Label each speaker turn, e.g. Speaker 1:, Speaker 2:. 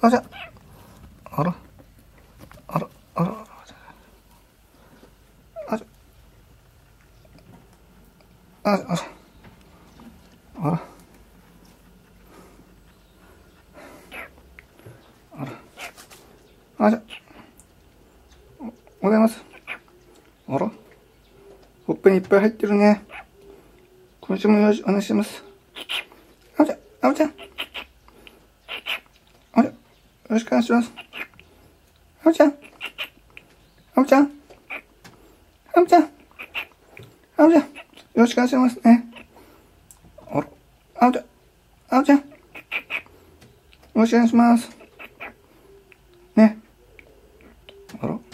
Speaker 1: あじゃあ。ら。あらあら。あじゃ。ああああら。あら。あじゃ。おおはようございます。あら。ほっぺにいっぱい入ってるね。今週もよろしくお願いします。あおちゃ。んあおちゃん。よろしくお願いします。あむちゃん。あむちゃん。あむちゃん。あむちゃん。よろしくお願いしますね。あら。あむちゃん。あむちゃん。よろしくお願いします。ね。あら。